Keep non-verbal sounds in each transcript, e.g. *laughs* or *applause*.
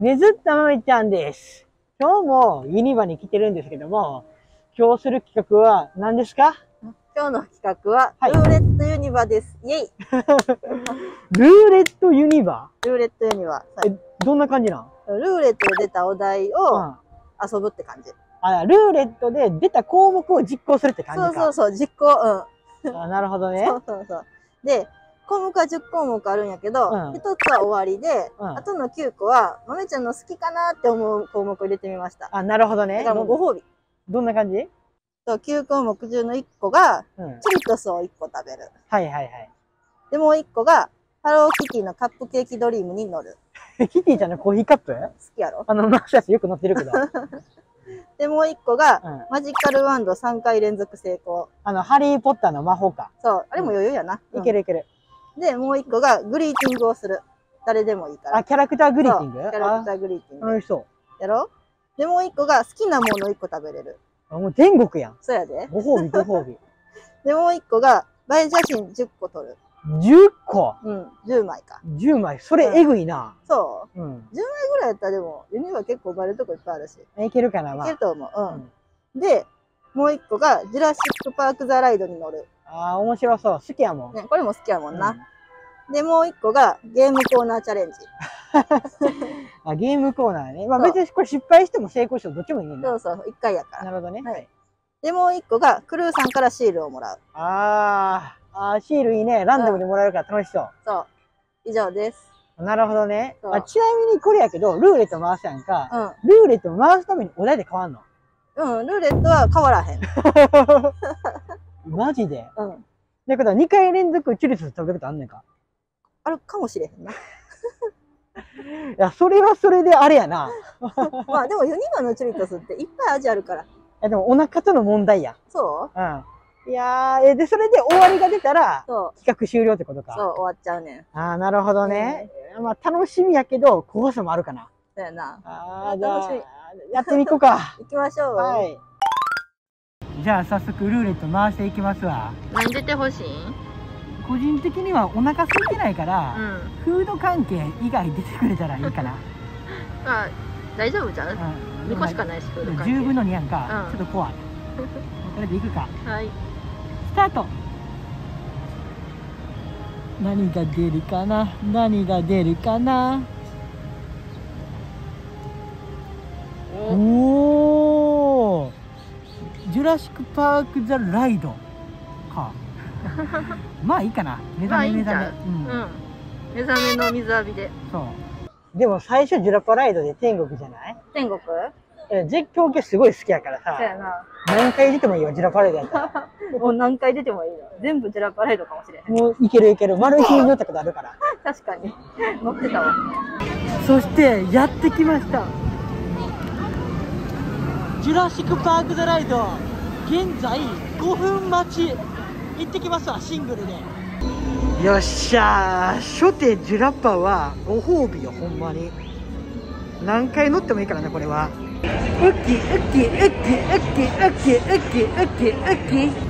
ねずったまめちゃんです。今日もユニバに来てるんですけども、今日する企画は何ですか？今日の企画は、はいルーレットユニバです。イェイ *laughs* ルーレットユニバ？ルーレットユニバ。はえい、どんな感じなん？ルーレットで出たお題うをん。遊ぶって感じ。あ、ルーレットで出た項目を実行するって感じか。そうそうそう、実行、うん。あなるほどね *laughs* そ。うそうそう。で、項目は10項目あるんやけど、うん1つは終わりで、うんあとの9個は、豆ちゃんの好きかなって思う項目を入れてみました。あ、なるほどだね。からもうご褒美。どんな感じ？と9項目中の1個が、うん。チリトスを1個食べる。はいはいはい。で、もう1個が、ハローキティのカップケーキドリームに乗る。キティちゃんのコーヒーカップ？好きやろ？あの、マスタースよく乗ってるけど。*laughs* で、もう1個が、うん。マジカルワンド3回連続成功。あの、ハリーポッターの魔法か。そう、あれも余裕やな。いけるいける。うんで、もう1個が、グリーティングをする。誰でもいいから。あ、キャラクターグリーティング？キャラクターグリーティンあ、グ。楽しそやろ？で、もう1個が、好きなもの1個食べれる。う。あもう天国やん。そうやで。ご褒美ご褒美。*laughs* で、もう1個が、映え写真10個撮る。10個？うん、10枚か。10枚。それえぐいな。そうん。う。ぐらいやったらでも、ユニバ結構バレるとこいっぱいあるし。いけるかな、まあいける。と思う。うん。で、もう1個が、ジュラシックパークザライドに乗る。ああ、面白そう。好きやもん。ね、これも好きやもんな。で、もう1個が、ゲームコーナーチャレンジ。*laughs* あゲームコーナーね。まあ別にこれ失敗しても成功してもどっちもいいねんな。そうそう、1回やから。なるほどね。はいで、もう1個が、クルーさんからシールをもらう。あーあー、シールいいね。ランダムでもらえるから楽しそう。そう。以上です。なるほどね。あちなみにこれやけど、ルーレット回すやんか。うルーレット回すためにお題で変わんの？ん。うん、ルーレットは変わらへん。*laughs* マジで？うん。だから2回連続チュリス食べることあんねんか。あるかもしれへんな。*laughs* いや、それはそれであれやな。*laughs* まあでもユニバのチュリトスっていっぱい味あるから。*laughs* いやでもお腹との問題や。そう？うん。いやー、えで、それで終わりが出たら、そう。企画終了ってことか。そう、終わっちゃうねん。ああ、なるほどね。まあ、楽しみやけど、怖さもあるかな。そうやな。ああ、あじゃあ楽しみ、やってみこうか。行きましょう。はい。じゃあ、早速ルーレット回していきますわ。何出てほしい？個人的にはお腹空いてないから、ん。フード関係以外出てくれたらいいかな。*laughs* あ、大丈夫じゃん？うん2個しかないし、フード関係10分の2やんか、うんちょっと怖い。*laughs* これでいくか。はい。スタート何が出るかな？何が出るかな？ュラシック・パーク・ザ・ライドか *laughs* まあいいかな目まあ覚め目いいんちゃう覚めうんうん。目覚めの水浴びで。そうでも最初ジュラパライドで天国じゃない？天国？え実況系すごい好きやからさそうやな。何回出てもいいよジュラパライドやったらもう何回出てもいいの。全部ジュラパレードかもしれへん。もういけるいけるマル秘に乗ったことあるから *laughs* 確かに。乗ってたわ。そしてやってきましたジュラシック・パーク・ザ・ライド現在5分待ち。行ってきますわシングルで。よっしゃー。初手ジュラッパはご褒美よほんまに。何回乗ってもいいからねこれは。ウッキウッキウッキウッキウッキウッキウッキウッキ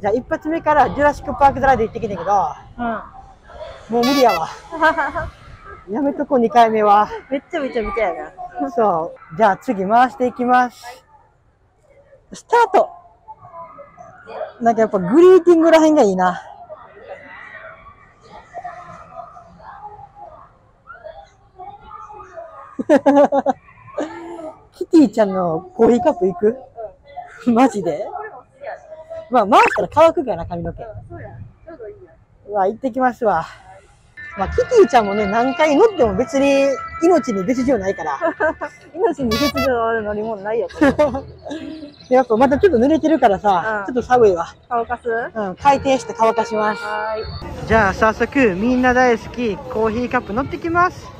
じゃあ一発目からジュラシック・パーク・ザ・ライド行ってきてんけどうん。もう無理やわやめとこう2回目はめっちゃめちゃ見たやな。そう。じゃあ次回していきます。スタートなんかやっぱグリーティングらへんがいいな。*laughs* キティちゃんのコーヒーカップ行く？マジで？まあ回したら乾くからな、髪の毛。そうや。ちょうどいいや。うわ、行ってきますわ。まあ、キティちゃんもね、何回乗っても別に命に別状ないから。*laughs* 命に別状ある乗り物ないよ。で *laughs* やっぱまたちょっと濡れてるからさ、うんちょっと寒いわ。乾かす？はうん、回転して乾かします。ーい。じゃあ早速、みんな大好きコーヒーカップ乗ってきます。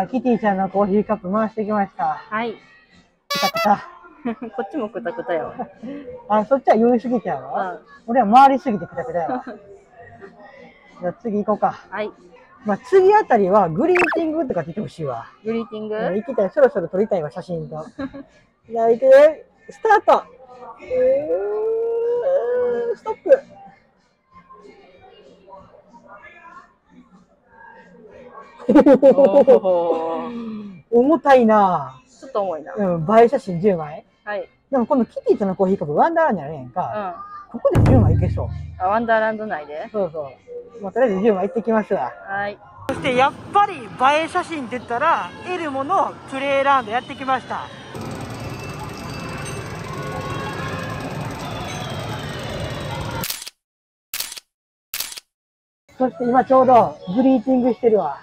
ゃあキティちゃんのコーヒーカップ回してきました。はい。くたくた。*laughs* こっちもくたくたやわ。あ、そっちは酔いすぎちゃうわ。俺は回りすぎてくたくたやわ。*laughs* じゃあ次行こうか。はい。まあ次あたりはグリーティングとかってほしいわ。グリーティング？行きたい、そろそろ撮りたいわ、写真と。*laughs* じゃあ行くね。スタートうーストップ *laughs* 重たいなちょっと重いな。うん、映え写真10枚。はい。でもこのキティとのコーヒーカップワンダーランドやねんうん。か。あ、ここで10枚いけそう。ワンダーランド内で？そうそう。まあ、とりあえず10枚行ってきますわ。はい。そしてやっぱり映え写真って言ったら、エルモのプレイランドやってきました。そして今ちょうどグリーティングしてるわ。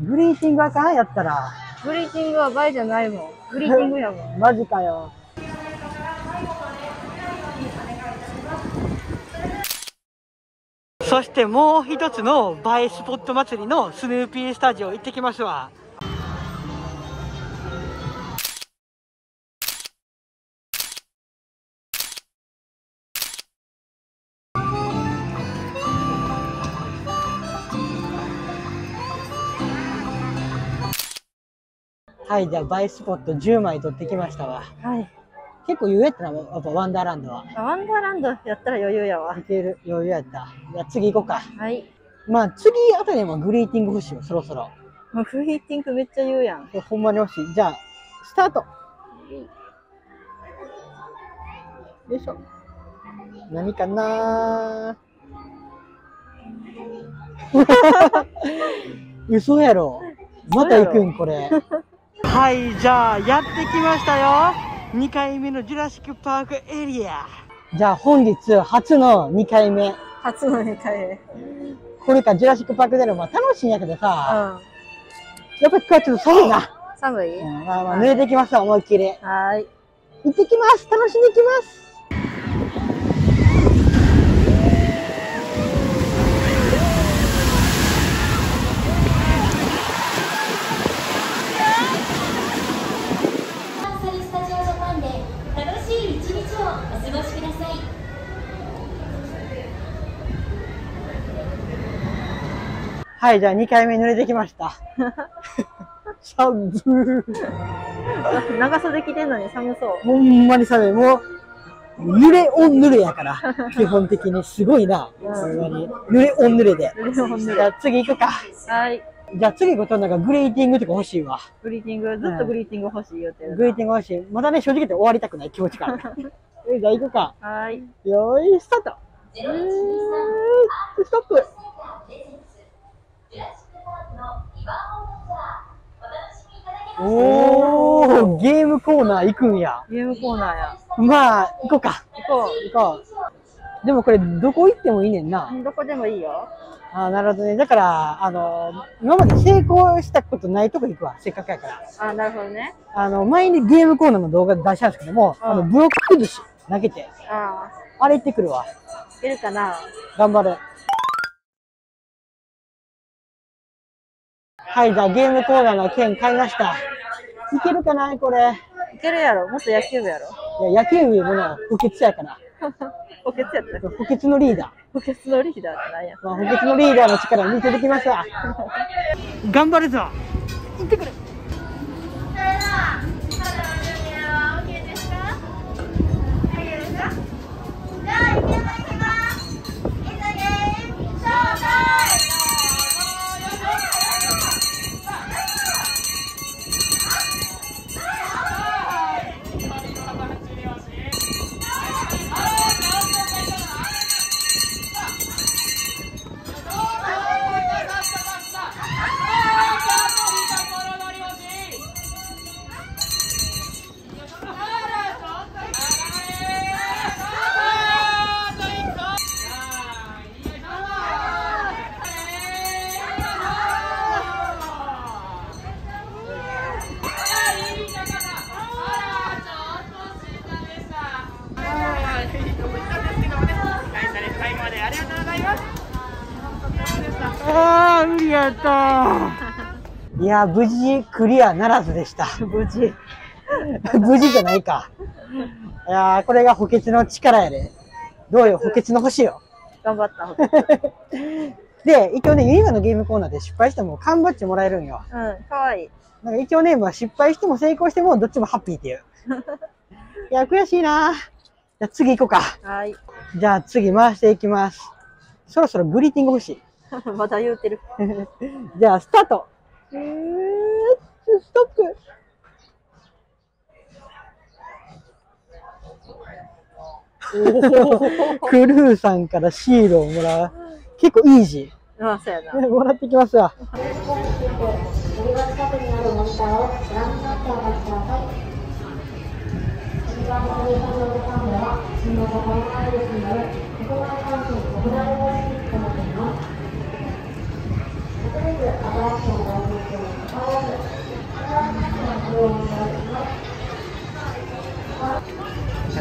グリーティングあかんやったら。グリーティングは映えじゃないもん。グリーティングやもん。*laughs* マジかよ。そしてもう一つの映えスポット祭りのスヌーピースタジオ行ってきますわ。はい、じゃあ映えスポット10枚撮ってきましたわ。はい。結構余裕やったな、やっぱワンダーランドは。あワンダーランドやったら余裕やわい。ける余裕やった。じゃあ次行こうか。はい。まあ次あたりもグリーティング欲しいよ、そろそろ。もうグリーティングめっちゃ言うやん。えほんまに欲しい。じゃあ、スタートよいしょ。何かな *laughs* 嘘やろ。また行くん、これ。*laughs* はい、じゃあ、やってきましたよ。2回目のジュラシックパークエリア。じゃあ、本日初の2回目。初の2回目。これか、ジュラシックパーク出るの、まあ楽しいんやけどうさ、ん。やっぱり今日はちょっと寒いな。寒い、うん、まあまあ、濡れてきますわ、思いっきり。はーい。行ってきます楽しんできますユニバーサル・スタジオ・ジャパンで楽しい一日をお過ごしくださいはい、じゃあ2回目濡れてきました。*laughs* 寒ー。長袖着てんのに寒そう。ほんまに寒い。もう、濡れオン濡れやから。*laughs* 基本的にすごいな。うんほんまに。濡れオン濡れで。濡れオン濡れじゃあ次行くか。はい。じゃあ次行くとなんかグリーティングとか欲しいわ。グリーティング、ずっとグリーティング欲しい言うてるな。グリーティング欲しい。まだね、正直言って終わりたくない気持ちから。えじゃあ行くか。はーい。よーい、スタート。えー、ストップ。おー、ゲームコーナー行くんや。ゲームコーナーや。まあ、行こうか。行こ行こう。でもこれ、どこ行ってもいいねんな。う。どこでもいいよ。あーなるほどね。だから、あの、今まで成功したことないとこ行くわ。せっかくやから。あ、なるほどね。あの、前にゲームコーナーの動画出したんですけども、うんあの、ブロック寿司投げて、ああれ行ってくるわ。あ、いけるかな頑張る。はい、じゃあゲームコーナーの券買いました。いけるかなこれ。いけるやろ。もっと野球部やろ。いや、野球部の補欠やから。*laughs* 補欠やった。補欠のリーダー。補欠のリーダーってなんや。まあ、補欠のリーダーの力を見せてきますわ。*laughs* 頑張るぞ行ってくるじゃあ行きます行きますいざゲームショータイああ、無理やったいや、無事クリアならずでした。*laughs* 無事。無事じゃないか。いやー、これが補欠の力やで。どうよ、補欠の星よ。頑張った。*laughs* で、一応ね、ユニバのゲームコーナーで失敗しても缶バッジもらえるんよ。うん、かわいい。なんか一応ね、まあ、失敗しても成功してもどっちもハッピーっていう。*laughs* いや、悔しいなじゃあ次行こうか。はい。じゃあ次回していきます。そろそろグリーティング欲しい。*laughs* また言うてる。*laughs* じゃあスタートえー、ストップ *laughs* クルーさんからシールをもらう。結構イージまあ、そうやー。な。もらってきますわ。こ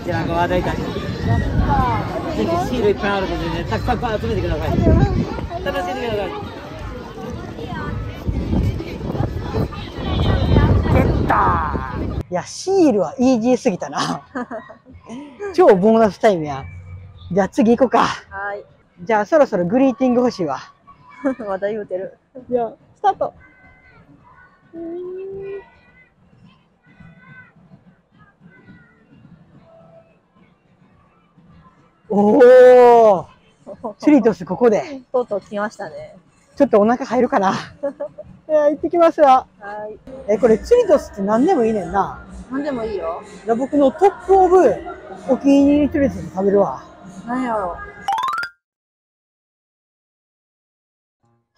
ちらご話題いたします。ぜひシールいっぱいあるのでね、たくさん集めてください。楽しんでください。いや、シールはイージーすぎたな。超ボーナスタイムや。じゃあ次行こうか。はい。じゃあそろそろグリーティング欲しいわ。*laughs* また言うてる。じゃあ、スタート。おお、チリトスここで。とうとう来ましたね。ちょっとお腹入るかな。いや、行ってきますわ。はい。え、これチリトスって何でもいいねんな。なんでもいいよ。じゃあ僕のトップオブお気に入りチリトス食べるわ。なんやろ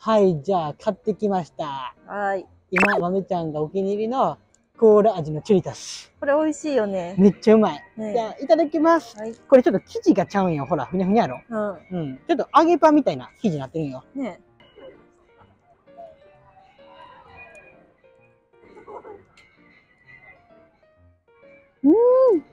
はい、じゃあ買ってきました。はい。今、豆ちゃんがお気に入りのコーラ味のチリトス。これ美味しいよね。めっちゃうまい。ねじゃあ、いただきます。はい。これちょっと生地がちゃうんよ。ほら、ふにゃふにゃやろ。ううん。ちょっと揚げパンみたいな生地になってるんよ。ん。ねうーん。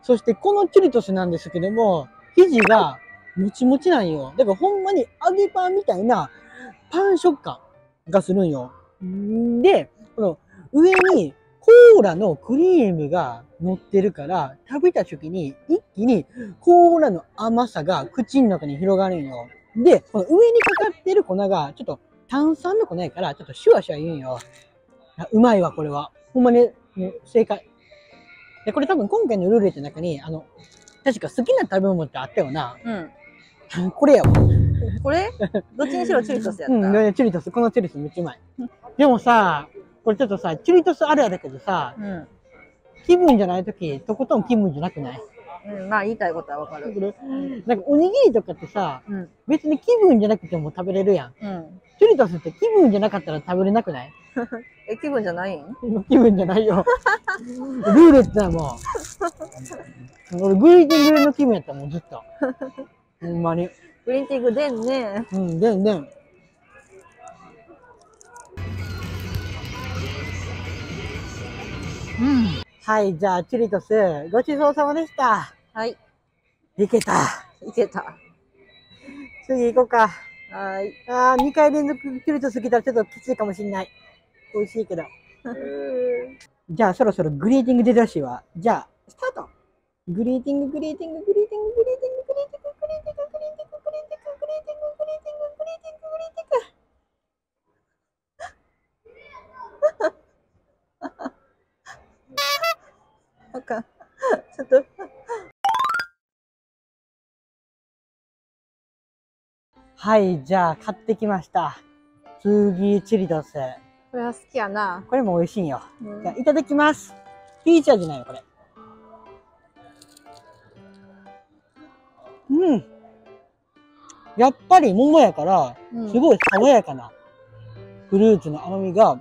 そしてこのチュリトスなんですけども、生地がもちもちなんよ。だからほんまに揚げパンみたいなパン食感がするんよ。んで、この上にコーラのクリームが乗ってるから、食べた時に一気にコーラの甘さが口の中に広がるんよ。で、この上にかかってる粉がちょっと炭酸の粉やから、ちょっとシュワシュワ言うんよ。うまいわ、これは。ほんまに、もう正解。で、これ多分今回のルーレットの中に、あの、確か好きな食べ物ってあったよな。うん。これやわ。これ？どっちにしろチュリトスやった。うん、でチュリトス、このチュリトスめっちゃうまい。でもさ、これちょっとさ、チュリトスあるあるだけどさ、うん。気分じゃないとき、とことん気分じゃなくない？うん、まあ言いたいことはわかる。なんかおにぎりとかってさ、うん。別に気分じゃなくても食べれるやん。うん。チュリトスって気分じゃなかったら食べれなくない？*laughs* え、気分じゃない？ん気分じゃないよ。ルーレットはもう。*laughs* 俺、グリーティングの気分やったもん、ずっと。*laughs* ほんまに。プリンティングでんね。うん、でんでん。うん。はい、じゃあ、チュリトス、ごちそうさまでした。はい。いけた。いけた。次行こうか。はい。あー、2回連続チュリトス来たらちょっときついかもしんない。美味しいけど。じゃあ、そろそろグリーティング出だしは。じゃあ、スタートグリーティング、グリーティング、グリーティング、グリーティング、グリーティング、リーティング、グリーティング、グリーティング。あかん。ちょっと。はい、じゃあ、買ってきました。次、チリトス。これは好きやな。これも美味しいんよ。うんじゃあ、いただきます。ピーチ味なんよ、これ。うん。やっぱり桃やから、うんすごい爽やかなフルーツの甘みがうん。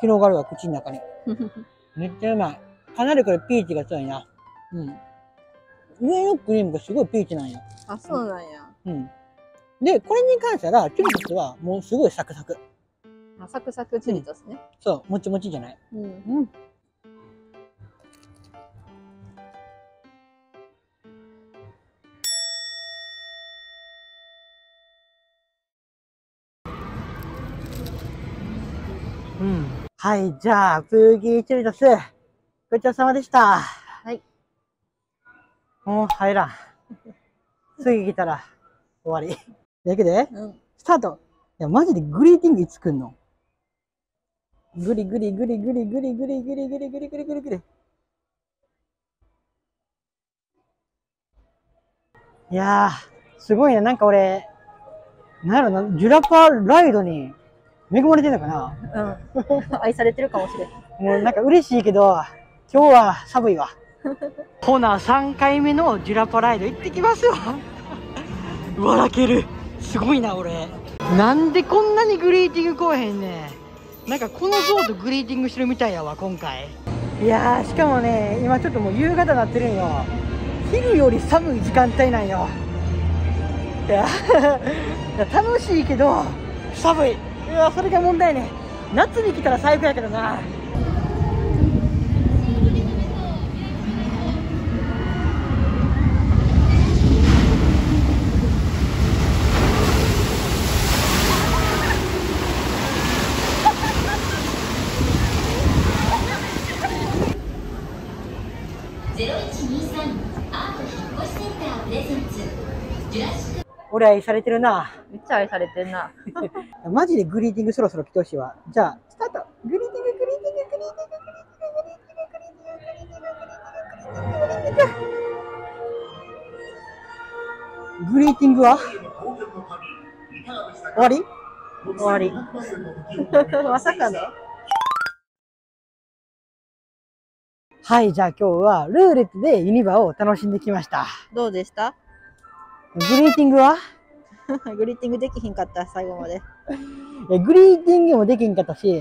広がるわ、口の中に。*laughs* めっちゃうまい。かなりこれピーチが強いな。うん。上のクリームがすごいピーチなんよ。あ、そうなんや。うん。で、これに関しては、チュリトスはもうすごいサクサク。あサクサクチュリトスね。そう、もちもちじゃない。うん。うん。はい、じゃあ、次、チュリトス、ごちそうさまでした。はい。もう入らん。次来たら終わり。だけで、うん、スタートいや、マジでグリーティングいつ来んの？グリグリグリグリグリグリグリグリグリグリグリグリ。いやー、すごいね。なんか俺、なんやろな、ジュラパライドに恵まれてるのかな？うん。愛されてるかもしれない。もうなんか嬉しいけど、今日は寒いわ。ほな、3回目のジュラパライド行ってきますわ。笑ける。すごいな、俺。なんでこんなにグリーティング来へんねん。なんかこの像とグリーティングしてるみたいやわ、今回。いやしかもね、今ちょっともう夕方なってるんよ。昼より寒い時間帯なんよ。いや *laughs* 楽しいけど、寒い。はそれが問題ね。夏に来たら最悪やけどな。俺愛されてるな。めっちゃ愛されてんな。*laughs* マジでグリーティングそろそろ来てほしいわ。じゃあ、スタートグリーティング、グリーティング、グリーティング、グリーティング、グリーティング。グリーティングは終わり終わり。まさかのはい、じゃあ今日はルーレットでユニバを楽しんできました。どうでしたグリーティングは *laughs* グリーティングできひんかった、最後まで。*laughs* えグリーティングもできんかったし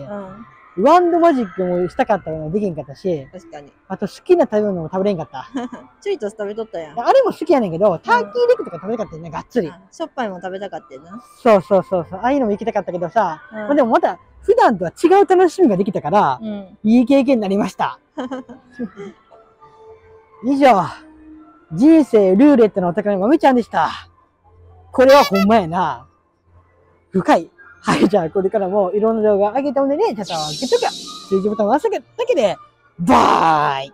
う、ん。ワンドマジックもしたかったのもできんかったし、確かに。あと好きな食べ物も食べれんかった。*laughs* チュリトス食べとったやん。あれも好きやねんけど、ターキーレッグとか食べたかったよね、がっつり。あしょっぱいもん食べたかったよな。そうそうそうそう。ああいうのも行きたかったけどさ、うんまあでもまた普段とは違う楽しみができたから、うん。いい経験になりました。以上、人生ルーレットのお宝まみちゃんでした。これはほんまやな。深い。はい、じゃあこれからもいろんな動画上げたのでね、チャンネルをグッド、ボタンを押すだけで、バーイ